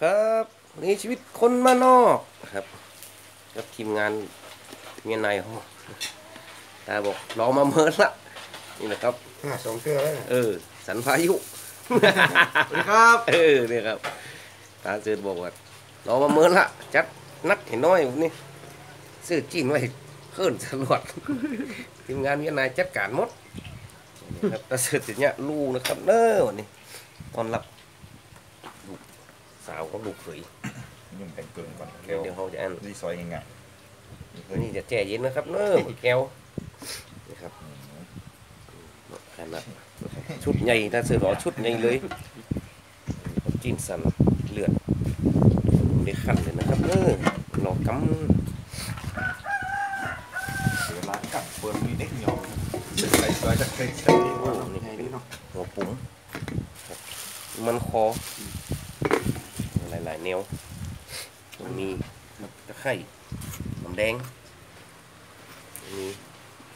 นะครับวันนี้ชีวิตคนมานอกนะครับกับทีมงานเมียนายเขาตาบอกรอมาเมินละนี่นะครับห้าสองเทื่อแล้วเนี่ยเออ สันพายุสวัสดีครับ เออเนี่ยครับตาเสือบอกว่ารอมาเมินละจัดนักเห็นน้อยนี่ซื้อจีนไว้ขึ้นสลวดทีมงานเมียนายจัดการหมดนะครับตาเสือติดเนี่ยลูกนะครับเน้อวันนี้ตอนรับลูก สาวของลูกเขยยุ่งแต่งเกินก่อนเดี๋ยวเดี๋ยวเขาจะอันนี่ซอยง่ายนี่จะแจ่เย็นนะครับเน้อหมึกแก้วนี่ครับขนาดชุดใหญ่ถ้าเสือหรอชุดใหญ่เลยจีนสันเลือดได้ขันเลยนะครับเน้อหลอกกๆเสือร้านกับเปิดมีเด็กเหนียวใส่ซอยจะใส่ใส่ำโอ้นี่เป็นหัวปุ๋งครับมันคอหลายๆ แนวมีตะไคร่น้ำแดงมี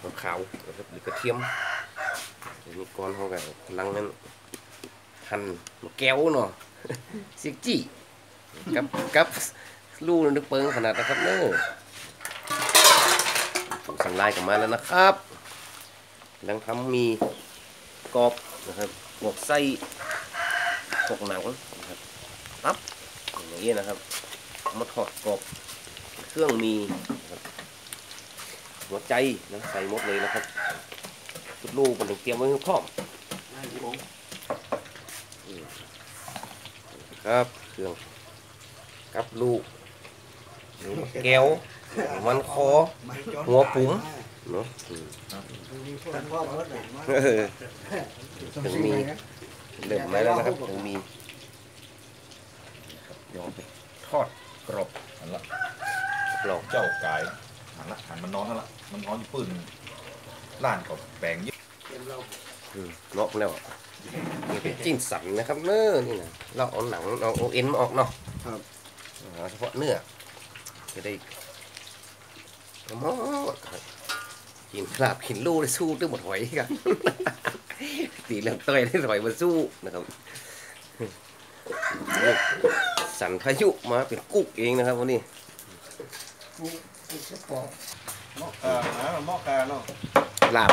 มะขาวนะครับหรือกระเทียมเดี๋ยวนี้ก่อนเขาก็กำลังนั้นหั่นมะแก้วเนาะเสียจี้กับกับลูนึกเปิงขนาดนะครับเนอะสั่งลายกลับมาแล้วนะครับกำลังทำมีกรอบนะครับบวกไส้พวกหนังนะครับ อย่างนี้นะครับเอามาทอดกรอบเครื่องมีนะครับหัวใจนะใส่หมดเลยนะครับชุดลูกมันถึงเตรียมไว้ให้พร้อมครับเครื่องกับลูกแก้วมันคอหัวปุ๋งเนาะอืมเออถึงมีเริ่มมาแล้วนะครับถึงมี ยอมไปทอดกรอบหันละกรอบเจ้ากายหันละหันมันนอนนั่นละมันนอนอยู่ปืนล้านกับแปลงยึดอืมเนาะแล้วนี่เป็นจิ้นสันนะครับเนื้อนี่นะเราเอาหนังเอาเอาเอ็นมาออกเนาะครับเอาเฉพาะเนื้อจะได้หมดครับกินกลาบกินลูกได้สู้ด้วยหมดหอยครับตีเรื่องต้อยได้ถอยมาสู้นะครับ สันพายุมาเป็นกุ๊กเองนะครับวันนี้หม้อกานะหม้อกาเนาะลาบ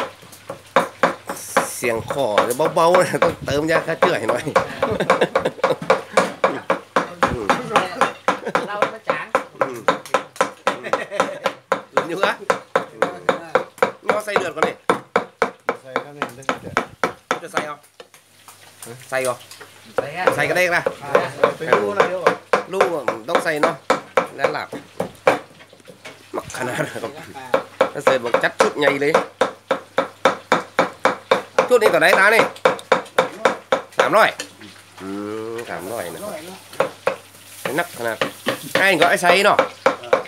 เสียงคอจะเบาๆนะต้องเติมยาฆ่าเชื้อให้หน่อยเรามาจางอืมอื่นอยู่อะงอใส่เดือดก่อนนี่ใส่ข้างในได้เด็ดจะใส่เอาใส่ก่อนใส่กันใส่ก็ได้นะ ไปดูนะเดี๋ยวก่อนลูกต้องใส่เนาะแล้วหลับมักขนาดนะครับถ้าเสร็จบอกจัดชุดใหญ่เลยชุดนี้ต่อไหนตานี่สามร้อยอืมสามร้อยนะครับนักขนาดไอ้ก็ไอ้ไซเนาะ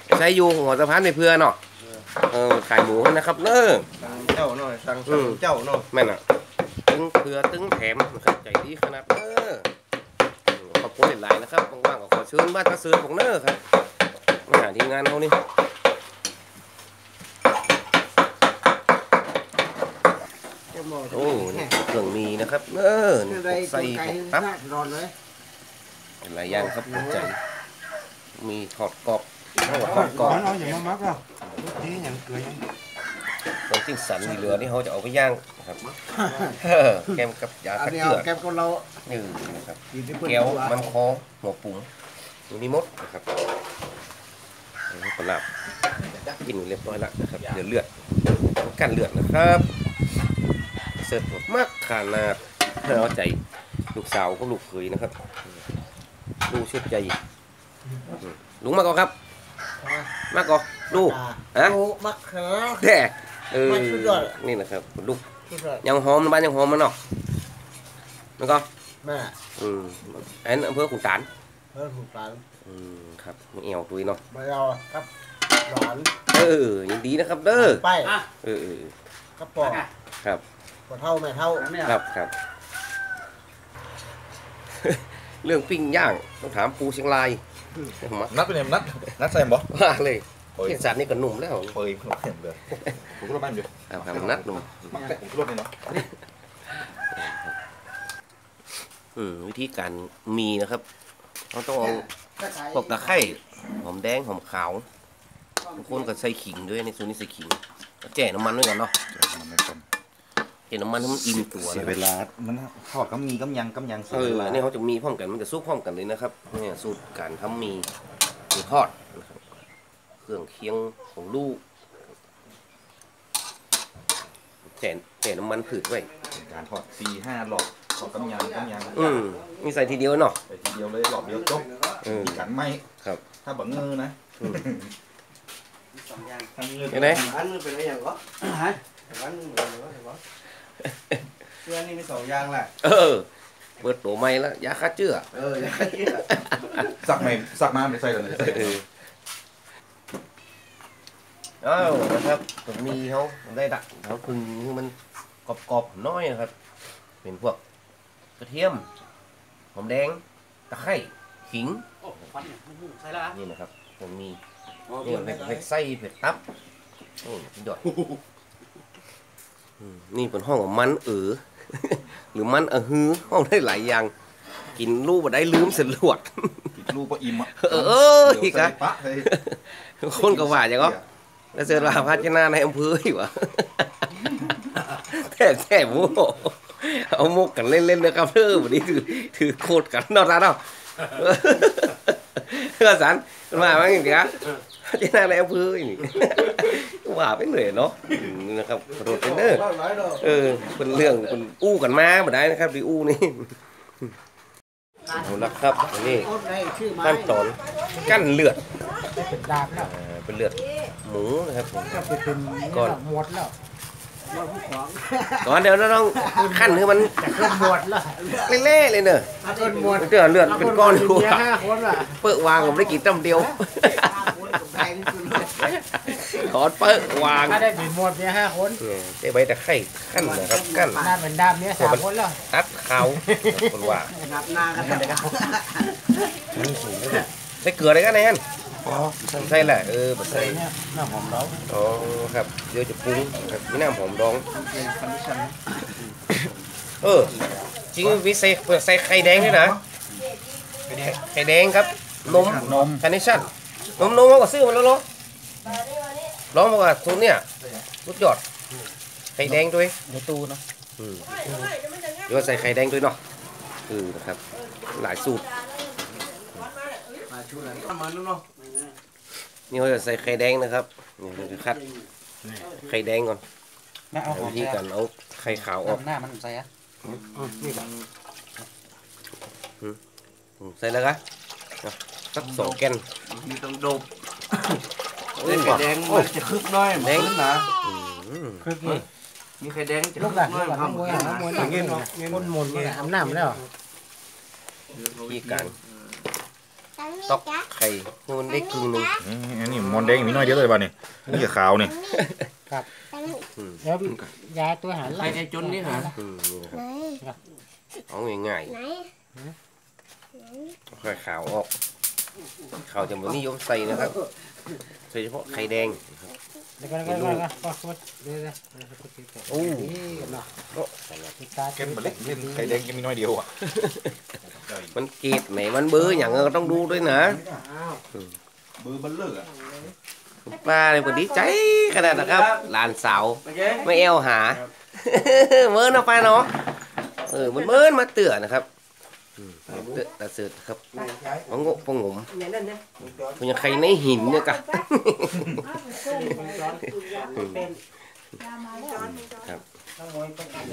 ไอ้ไซอยู่หัวสะพานในเพื่อเนาะเออขายหมูนะครับเนอะสั่งเจ้าหน่อยสั่งสั่งเจ้าหน่อยแม่นอะตึงเผื่อตึงแถมนะครับใจดีขนาดเนอขอบคุณ หลายๆนะครับว่างๆก็ขอเชิญบ้านตาเสือของเนอครับมาหาทีมงานเขานี่จะหม้อโอ้นี่เครื่องมีนะครับเนอนี่พวกใส่พวกตับร้อนเลยหลายอย่างครับใจมีทอดกรอบทอดทอดกรอบเอาอย่างมามักเราดีอย่างเกลือยัง ตรงจิ้งสันมีเหลือนี่เขาจะเอาไปย่างนะครับเออแกมกับยาอันคัดนี้เจืเอาอแก้มกับเรานี่นะครับกินที่เพื่อนแก้วมันคอหัวปุ๋งอยู่นี่หมดนะครับอันนี้ก็ลาบกินเรียบร้อยแล้วนะครับเดือดเลือดกันเลือดนะครับเสิร์ฟหมดมากขนาดเอาใจลูกสาวก็ลูกเขยนะครับลูกเชื่อใจลุงมาก่อนครับ มาก่อนลูกฮะโอ้มะเขือแด่ เออมาชุดยอดนี่นะครับลูกที่เกิดยังหอมบ้านยังหอมมันเนาะแล้วก็ แม่อืมอันอำเภอขุนตานเพิ่มผูกปันอืมครับมีเอวตุยเนาะมาเราครับหลอนเออยินดีนะครับ เด้อไปเออเออ กระป๋องครับกว่าเท่าแม่เท่าครับครับ เรื่องปิ้งย่างต้องถามปูเชียงรายมานัดเป็นไงนัดนัดใส่บ่ว่าเลยโอ้ย เพียสันนี่ก็หนุ่มแล้วเปิดผมเห็นเลยผมก็รบ้านอยู่เอาครับนัดหนุ่มมักแต่ผมก็รถนี่เนาะอืมวิธีการมีนะครับเราต้องเอาพวกตะไคร้หอมแดงหอมขาวบางคนก็ใส่ขิงด้วยในส่วนนี้ใส่ขิงแล้วแจ่น้ำมันด้วยก่อนเนาะมันไม่ต้นแจ่น้ำมันให้มันอิ่มตัวเสียนะคเวรับลา มันทอดก็มีกำยังกำยังเสีเอยเวอลาเนี่ยเขาจะมีพร้อมกันมันจะซุกพร้อมกันเลยนะครับเนี่ยสูตรการทำมีหมูทอดนะค รับเครื่องเคียงของลูกแจ่แจ่น้ำมันผืดไว้การทอดสี่ห้าหลอดทอดกำยังกำยังอืมมีใส่ทีเดียวเนาะไปทีเดียวเลยหลอดเดียวจบเออกันไหมครับ ถ้าบังเงือนะอืมสองอย่างถ้าเงือเห็นไหมอันนึงเป็นอะไรอย่างก็ฮะอันนึงเป็นอะไรวะเสื้อนี่มีสองอย่างแหละเออเปิดตัวใหม่แล้วยาฆ่าเชื้อเอออย่างนี้สักไม่สักมาไม่ใส่เลยเอออ้าวนะครับผมมีเขาได้ดักเขาพึงให้มันกรอบๆน้อยนะครับ เป็นพวกกระเทียมหอมแดงตะไคร้ขิงโอ้ฟันเนี่ยมันใส่ละนี่นะครับผมมีนี่เผ็ดเผ็ดไส้เผ็ดตับโอ้ยอดอืมนี่เป็นห้องของมันเออหรือมันเออฮือห้องได้หลายอย่างกินลูกมาได้ลืมเสร็จลวดติดลูกก็อิ่มอะเออเออเดี๋อียวกใส่อะปะเลยคนก็ว่าอย่างก็ แล้วเจอว่าพัชนาในอำเภออีกวะแท้แท้หมูเอามุกกันเล่นๆนะครับเออวันนี้ถือถือโคตรกันเนอกร้านเนาะเพื่อสันมันมาว่าอย่างเงี้ยพัชนาในอำเภออีกนี่ว่าไปเหนื่อยเนาะอืมนะครับขอโทษเป็นเด้อร้อยดอกเออเป็นเรื่องเป็นอู้กันมาบ่ได้นะครับดีอู้นี่เอาละครับอันนี้โคตรได้ชื่อไม้ขั้นตอนกั้นเลือดเป็นดาบแล้วอ่าเป็นเลือด หมูนะครับผมก็ไปเป็นก่อนหมดแล้วหมดผู้ของก่อนเดี๋ยวเราต้องขั้นให้มันเกินหมดแล้วเละๆเลยเนอะเกินหมดเลือดเลือดเป็นก้อนอยู่เมียห้าคนอะเปิดวางผมได้กี่ตั้มเดียวแพงสุดถอดเปิดวางถ้าได้เป็นหมดเมียห้าคนเนี่ยได้ใบตะไคร้ขั้นนะครับกั้นน่าเป็นดาบเมียสามคนแล้วตัดเขาคนว่านับหน้ากันเลยครับใส่เกลืออะไรกันแน นใส่แหละเออแบบใส่เนี่ยน้ำหอมเราอ๋อครับเดี๋ยวจะปรุงครับมีน้ำหอมดองเออจริงวิใส่เปิดใส่ไข่แดงด้วยนะไข่แดงครับนมนมคาร์เนชั่นนมนมเอากว่าซื้อมาแล้วเหรอลองมาว่าทุนเนี่ยสุดยอดไข่แดงด้วยเดี๋ยวตูเนาะอืมเดี๋ยวใส่ไข่แดงด้วยเนาะเออนะครับ หลายสูตร มาช่นเนาะนี่เราจะใส่ไข่แดงนะครับนี่เราจะคัดไข่แดงก่อนแม่เอาหอวิมธีการเอาไข่ขาวออกหน้ามันใส่อะอืมใส่แล้วกันสักสองแกนมีต้องโดบไข่แดงมันจะคึกน้อยมันขึ้นะคือนี่มีไข่แดงจะลูคึกน้อยลูกหลานความมวยขึ้นอะนะมวยเงี้ยเนาะคนหมุนมันอาบน้ำแล้ววิธีการ ตอกไข่ให้มันได้ครึ่งหนึงอืมอันนี้มอนแดงมีน้อยเดียวเลยบ้านี่นี่กับขาวนี่แล้วยายตัวหันไข่ไก่จนนี่ฮะอืมนี่นะครับเอาง่ายๆไข่ขาวออกขาวจะไม่นิยมใส่นะครับใส่เฉพาะไข่แดง แล้วก็แล้วก็แล้วก็ก็เดี๋ยวนะโอ้นี่เนาะก็ใส่ละติดตาเก็บมาเล็กเล่นไข่แดงยังมีน้อยเดียวอะมันเกรดไหนมันเบอร์อย่างก็ต้องดูด้วยนะอ้าวเบอร์บัลเลอร์อะป้าเลยพอดีใจขนาดนะครับหลานสาวโอเคไม่เอวหาเมินเอาไปเนาะเออมันเมินมาเตือนะครับอืมเตือตาเสือครับมังงกปงงมเนี่ยนั่นเนี่ยมันยังใครในหินเนี่ยกะ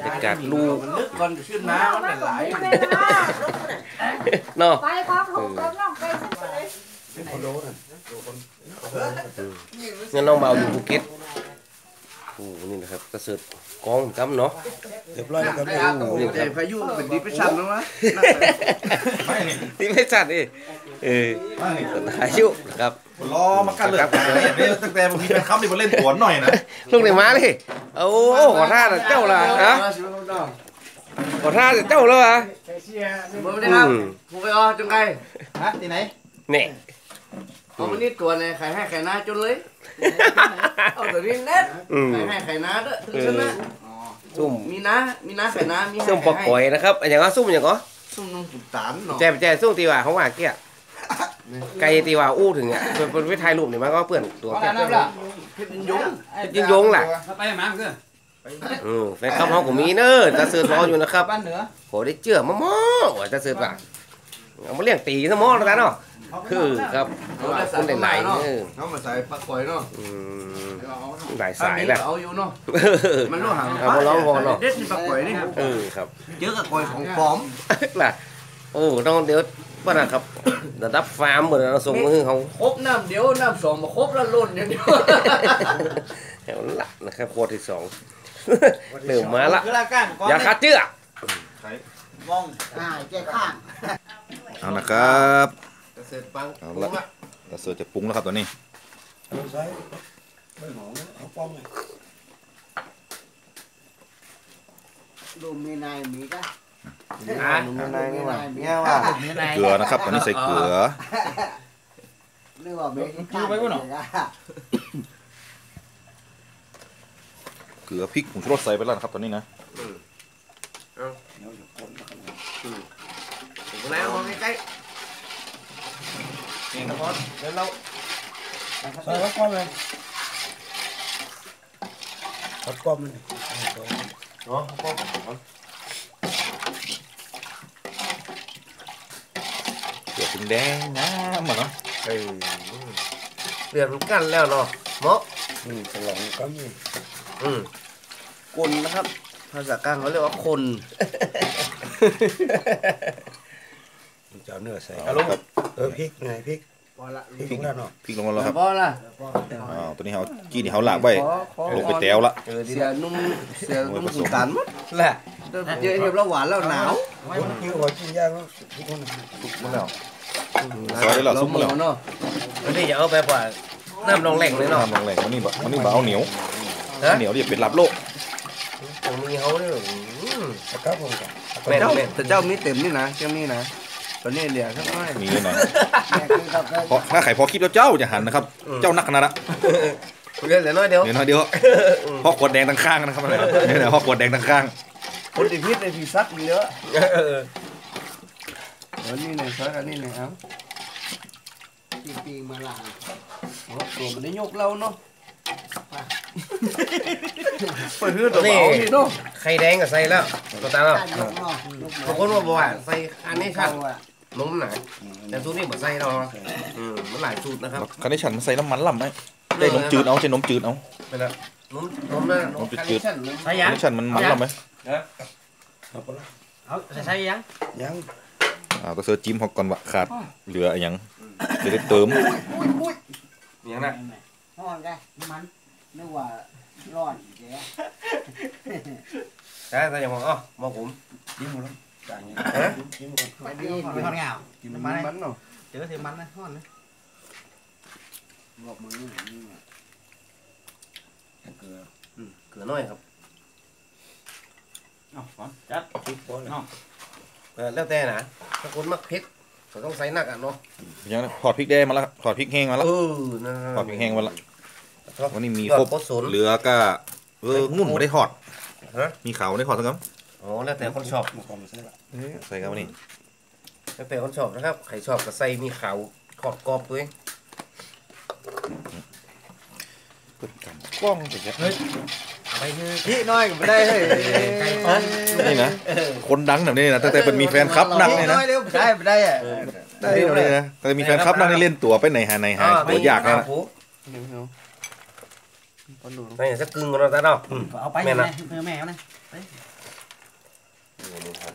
บรรยากาศลูกมันลึกก่อนจะขึ้นน้ำมันหลายเนาะไปครับผมกำลังไปขึ้นไปเลยงั้นน้องเบาอยู่ภูเก็ต โอ้นี่นะครับกระเสือกกองจำเนาะ เรียบร้อยแล้วครับโอ้ยแต่พายุเป็นดีพิชันแล้วนะไม่นี่นี่ไม่จัดดิเออไม่นี่อายุนะครับ รอมากันเลยเนี่ยตั้งแต่ผมมีแฟนคลับนี่มาเล่นสวนหน่อยนะลูกไหนมาเลยโอ้ขอท่าแต่เจ้าละนะขอท่าแต่เจ้าแล้วอะเชียร์สวัสดีครับผมไปอ๋อจังไงฮะที่ไหนเนี่ยเอาวันนี้ตัวไหนไข่ให้ไข่นาจนเลย เอาตัวนี้เน็ตอืมไข่ให้ไข่นาเด้อถึงชนะซุ่มมีนะมีนะไข่นามีให้ซุ่มปอกไข่ก่อยนะครับอันอย่างก็ซุ่มอย่างก็ซุ่มน้ำสุดตานเนาะแจมแจสู้ตีว่าเขาว่าเกี้ยไกลตีว่าอู้ถึงอะเป็นเป็นวิทยรูปนี่มันก็เปื่อนตัวแกเพชรยงยิงยงล่ะไปมาเพื่อนอืมแฟนคลับเขาก็มีเนอะตาเสือรออยู่นะครับบ้านเหนือโหได้เจือมะม่อว่าตาเสือป่ะเอามาเลี้ยงตีซะมอแล้วกันเนาะ คือครับคนหลายๆเออเขามาใส่ปลาก๋อยเนาะอืมหลายสายแหละเอาอยู่เนาะมันรู้หางเอามาร้องพอเนาะเด็ดนี่ปลาก๋อยนี่เออครับเจอกับก๋อยของปลอมล่ะโอ้ต้องเดี๋ยวป่ะนะครับระดับฟาร์มเหมือนเราส่งมาให้เขาครบน้ำเดียวน้ำสองมาครบแล้วล่นอย่างเดียวแถวละนะครับโคตรที่สองเริ่มมาละคือละกันก่อนอย่าขาดเจือมองอ่าเจ้าข้างเอานะครับ เสร็จปังเอาละตาเสือจะปรุงแล้วครับตอนนี้ดูมีนายมีก็อะมีนายมีนายมีว่าเกลือนะครับตอนนี้ใส่เกลือหรือว่ามีคือไปบ่เนาะเกลือพริกผงชูรสใส่ไปแล้วนะครับตอนนี้นะถึงแล้วมองใกล้ เองครับเดี๋ยวเราใส่แล้วก็เลยตัดก้อมันเนาะพ่อเกลือถึงแดงน้ำมาเนาะเออเดือดมันกันแล้วเนาะเมาะอืมฉลองก็มีอืมคนนะครับ ภาษากลางเขาเรียกว่าคนจะเอาเนื้อใส่อาละครับ เออพริกไงพริกพอละพริกแล้วเนาะพริกลงมาแล้วครับพอละอ้าวตัวนี้เขากี้นี่เขาหลากไว้ขอขอลงไปแต้วละเออดีเสียนุ่มเสียนุ่มสุดตานมั้งแหละเดี๋ยวเจอเห็บแล้วหวานแล้วหนาวคนกินหัวกินยากก็ทุกคนมาแล้วซอยได้แล้วซุปมาแล้วเนาะวันนี้อย่าเอาแบบว่าน้ำลงแหล่งเลยเนาะน้ำลงแหล่งวันนี้บะวันนี้บะเอาเหนียวฮะเหนียวเดี๋ยวเป็นลับโลกตรงนี้เขาเนี่ยอืมครับผมครับแม่นเจ้าแม่นแต่เจ้ามีเต็มนี่นะเจ้ามีนะ ตอนนี้เหลือแค่น้อยมีเลยนะแม่คือกับเพราะถ้าไข่พอคลิปแล้วเจ้าจะหันนะครับ เจ้านักขนาดละเรื่องเหลือน้อยเดียวเดี๋ยวนะเดี๋ยวพอขวดแดงตั้งข้างนะครับนี่นะพอขวดแดงตั้งข้างคนติดพิษในที่ซักมีเยอะเออเดี๋ยวนี่เนี่ยซอยกันนี่เนี่ยเอาปีปีมาล้างโอ้ตัวมันได้ยกเราเนาะ เปิดเพื่อนตัวนี่เบานี่เนาะไข่แดงกับใส่แล้วตัวตาเนาะการยกเนาะยกบางคนว่าบอกว่าใส่อันนี้ชัดอะนมหนาแต่สูตรนี้บ่ใส่เนาะอืมมันหลายสูตรนะครับคันนี้ฉันใส่น้ำมันล่ำไหมได้นมจืดเอาใช่นมจืดเอาไปแล้วนมนมนั่นนมจืดใส่คัยันงนี้ฉันมันมันล่ำไหมเอาใส่ยังยังอ่าตัวเสือจิ้มเขาก่อนวะขาดเหลืออะไรยังจะได้เติมอย่างนั้นห้อนได้มัน นึกว่าร้อนเจ๊ใช่แต่อย่างบอกอ๋อบอกผมยิ้มหมดแล้วฮะไปดีไม่ทอดเงากินมันมันเนาะเจอเทมันนะทอดนะบอกมือนี่เกลือน้อยครับเอาก่อนจัดเออแล้วแต่นะถ้าคนมักเผ็ดก็ต้องใส่หนักอะเนาะยังนะถอดพริกแดงมาแล้วถอดพริกแห้งมาแล้วเออนะถอดพริกแห้งมาแล้ว วันนี้มียอครดบโคตรสนเหลือก็เอองุ่นไม่ได้ทอดฮะมีเขาไม่ได้ทอดทั้งนั้นอ๋อแล้วแต่คนชอบใส่ครับวันนี้แล้วแต่คนชอบนะครับใครชอบก็ใส่มีขาวขอบกรอบด้วยเปิดกันกล้องจะยัดไปคือพี่น้อยก็ไม่ได้เฮ้ยนี่นะคนดังแบบนี้นะตั้งแต่เป็นมีแฟนคลับนักเนี่ยนะน้อยเร็วไม่ได้ไม่ได้อะได้เลยนะแต่มีแฟนคลับนักนี่เล่นตัวไปไหนหาไหนหาตัวยากนะ นะไม่สักกึ่งก็เราจะเนาะเอาไปแม่แม่นะนะเพื่อแม่นะ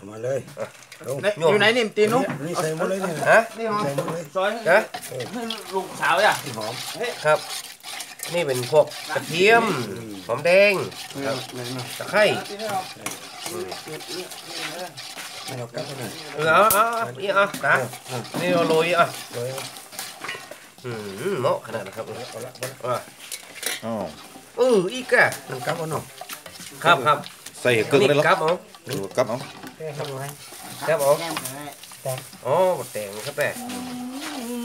มาเลยอยู่ไหนนี่ตีนุ๊กนี่ใส่หมดเลยนี่ฮะนี่หอมใส่หมดเลยซอยฮะลูกสาวจ้ะหอมครับ นี่เป็นพวกกระเทียมหอมแดงตะไคร้ไม่เอากลับไปเลยเออเอาเอาเอาอีเอาตานี่เอาโรยอะอืมเหมาะขนาดนะครับเอาละเอาละอ๋อ เอออีกอะมันกลับเอาเนาะครับครับใส่เห็ดเกลือนี่ได้แล้วครับเอาดูกับเอาครับเอาแก้มเลยอ๋อแต่งครับแต่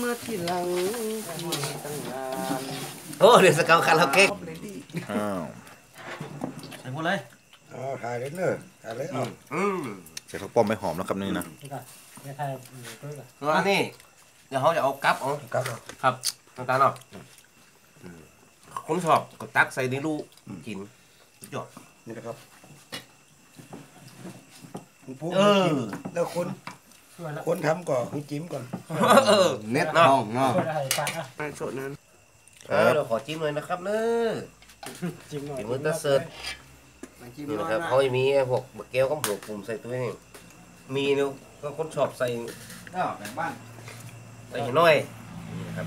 มาทีหลังโอ้เดี๋ยวสเกาวคาราโอเกะอ้าวใส่หมดเลยอ๋อถ่ายเลยเนอะถ่ายเลยเอาอืมใส่ข้าวป้อมไม่หอมนะครับนี่นะจะไทยตัวก่อนอันนี้เดี๋ยวเขาจะเอากับเอาครับครับน้ำตาลเนาะอืม คนชอบก็ตักใส่ในลูกกินสุดยอดนี่นะครับพูดเออ แล้วคนช่วยละคนทำก่อนคุณจิ้มก่อนเออเน็ตเนาะห้องเนาะช่วยไทยปากอะไม่โสดนั้นเออเดี๋ยวขอจิ้มเลยนะครับเนอะจิ้มหน่อยจิ้มมือตะเสิร์ตนี่นะครับเขาจะมีไอ้พวกบะแก้วกับหัวปุ่มใส่ตัวนี้มีเนาะก็คนชอบใส่ก็แบ่งบ้านใส่ให้น้อยนี่นะครับ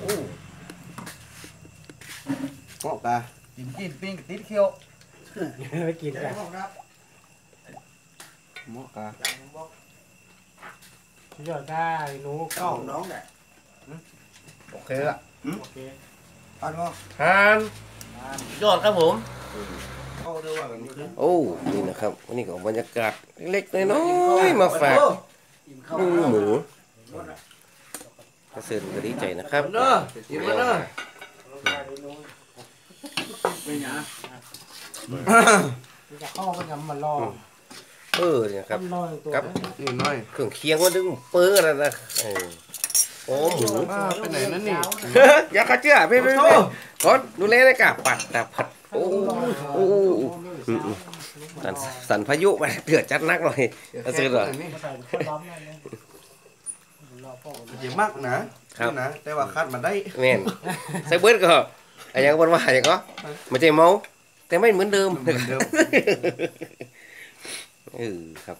โอ้ เหมาะกะกินกินปิ้งติดเคี้ยวไปกินกันเหมาะกะยอดได้หนูเก้าเก้าน้องแหละโอเคละโอเคอันว่าทานยอดครับผมเข้าด้วยว่ากันคือโอ้นี่นะครับวันนี้ก็บรรยากาศเล็กๆน้อยๆมาฝากหมูหมูกระเซินก็ดีใจนะครับเด้อ กินมาเด้อจะเข้าไปกับมันรอเออเนี่ยครับรอตัวครับ นี่น้อยเครื่องเคียงว่าดึงเปื้อแล้วนะเออโอ้หมูไปไหนนั่นนี่อย่าขัดเจือพี่พี่พี่ก่อนดูแลในกาปัดตาผัดโอ้โอ้อืมๆสันสันพายุมาเดือดจัดนักหน่อยกระเซินเหรอนี่ใส่คนล้อมนั่นเลยรอพ่อเจ๋งมากนะครับนะแต่ว่าคัดมาได้แม่นใส่เบิร์ดก็ ไอ้ยังบนว่าอย่างก็ไม่ใช่เมาแต่ไม่เหมือนเดิมเหมือนเดิมเออครับ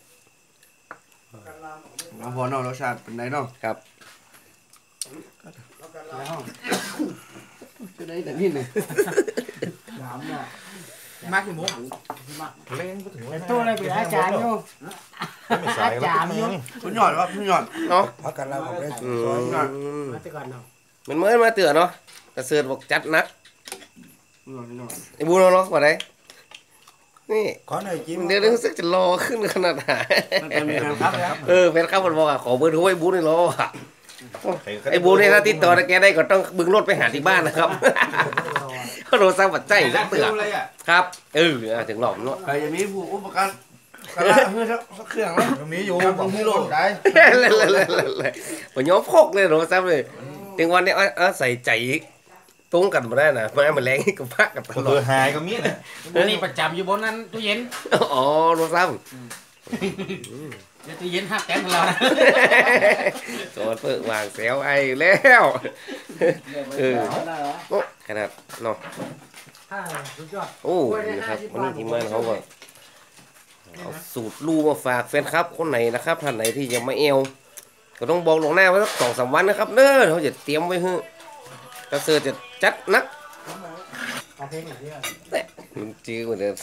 มาพอเนาะรสชาติเป็นไงเนาะครับแล้วจะได้แต่นี่เนี่ยหวานเนาะมากกี่โมงเล่นก็ถึงเป็นตัวอะไรเป็นอาจารย์อยู่ไม่ใส่แล้วคุณหยอดครับคุณหยอดเนาะพักกันแล้วผมได้อืซอยมมาแต่ก่อนเนาะ มันเหมื่อนมาเตือนเนาะกระเสือบอกจัดนักคุณหยอดคุณหยอดไอ้บูโนเนาะว่าไดนี่ขอหน่อยจิ้มเดี๋ยวรู้สึกจะรอขึ้นขนาดไหนมันจะมีการครับแล้วเออแฟนข้าวมันบอกอะขอเบอร์โทรไอ้บูนี่รออะไอ้บูนี่ถ้าติดต่อแกได้ก็ต้องบึงรถไปหาที่บ้านนะครับเพราะโทรศัพท์ปัดใจสักเตือนเลยอะครับ เอออะถึงหลอมเนาะใครจะมีผู้อุปการกระละเพื่อสักเครื่องแล้วมีอยู่บางทีโหลดได้เลยเลยเลยเลยผมยอมพกเลยโทรศัพท์เลย ถึงวันนี้เอาเอาใส่ใจตรงกันมาได้นะมาเหมือนแรงกับพักกันตลเบออดร์หายก็มีนะอันนี้ประจำอยู่บนนั้นตู้เย็นอ๋อโทรศัพท์เดี๋ยวตู้เย็นหักแกนของเรานะโจนเปิดวางแซวไอ้แล้วเออโอ้ขนาดเนาะถ้าสุดยอดโอ้นี่นะครับวันนี้ทีมงานเขาก็เอาสูตรลูมาฝากแฟนครับคนไหนนะครับท่านไหนที่ยังไม่เอว ก็ต้องบอกลวงหน้าไว้สักสองสามวันนะครับเด้อเขาจะเตรียมไว้ให้กระเสือจะจัดนักเอาเพลงไหนดีอะมันจื้อเหมือนเดิม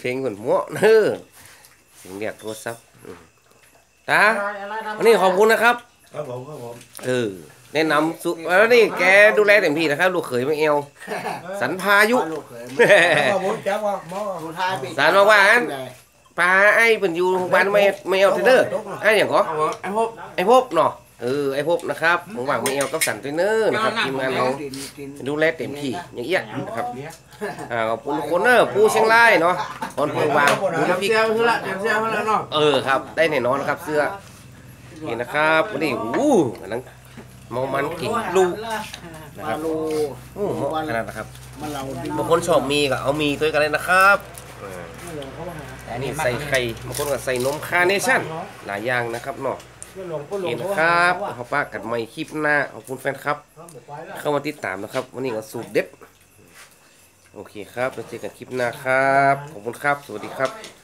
เพลงเหมือนมั่วเน้อเสียงเรียกโทรศัพท์อืมตาอะไรทำวันนี้ขอบคุณนะครับ ครับผมครับผมเออแนะนำสุแล้วนี่แกดูแลเต็มที่นะครับลูกเขยไม่เอวสันพายุครับผมจับว่าหมอสารมาว่างั้น ปลาไอ้เป็นอยู่โรงพยาบาลไม่ไม่เอาเทเดอร์ไอ้อย่างก็เอาไอ้พวกไอ้พบเนาะเออไอ้พบนะครับผมหวังไม่เอวกับสันเทเนอร์นะครับทีมงานเขาดูแลเต็มที่อย่างเงี้ยนะครับอ่าขอบคุณทุกคนเนอะปูเชียงรายเนาะคนเพิ่งวางปูเดี๋ยวน้ำพริกเชียร์เพื่อนละเดี๋ยวเชียร์เพื่อนละเนาะเออครับ ได้แน่นอนนะครับเสื้อนี่นะครับวันนี้อู้กำลังมองมันกิ่งลูกนะครับโอ้เหมาะขนาดนะครับบางคนชอบมีก็เอามีตัวกันเลยนะครับเอออันนี้ใส่ไข่บางคนก็ใส่นมคาร์เนชั่นหลายอย่างนะครับเนาะหลงก็หลงนี่นะครับขอบป้ากันใหม่คลิปหน้าขอบคุณแฟนครับ เข้ามาติดตามนะครับ วันนี้ก็สูตรเด็ดโอเคครับแล้วเจอกันคลิปหน้าครับ ขอบคุณครับ สวัสดีครับ